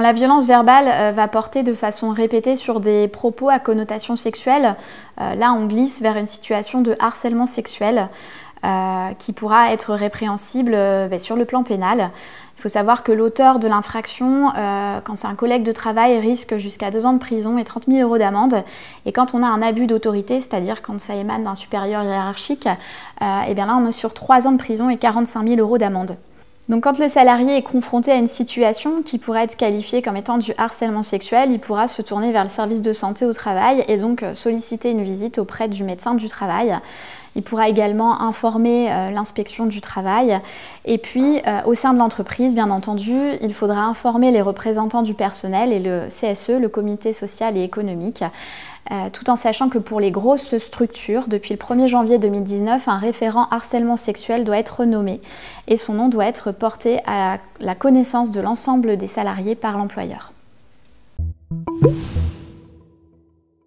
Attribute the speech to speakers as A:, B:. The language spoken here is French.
A: La violence verbale euh, va porter de façon répétée sur des propos à connotation sexuelle. Euh, là, on glisse vers une situation de harcèlement sexuel euh, qui pourra être répréhensible ben, sur le plan pénal. Il faut savoir que l'auteur de l'infraction, quand c'est un collègue de travail, risque jusqu'à deux ans de prison et 30 000 euros d'amende. Et quand on a un abus d'autorité, c'est-à-dire quand ça émane d'un supérieur hiérarchique, eh bien là on est sur trois ans de prison et 45 000 euros d'amende. Donc quand le salarié est confronté à une situation qui pourrait être qualifiée comme étant du harcèlement sexuel, il pourra se tourner vers le service de santé au travail et donc euh, solliciter une visite auprès du médecin du travail. Il pourra également informer euh, l'inspection du travail. Et puis, euh, au sein de l'entreprise, bien entendu, il faudra informer les représentants du personnel et le CSE, le comité social et économique, euh, tout en sachant que pour les grosses structures, depuis le 1er janvier 2019, un référent harcèlement sexuel doit être renommé et son nom doit être porté à la connaissance de l'ensemble des salariés par l'employeur.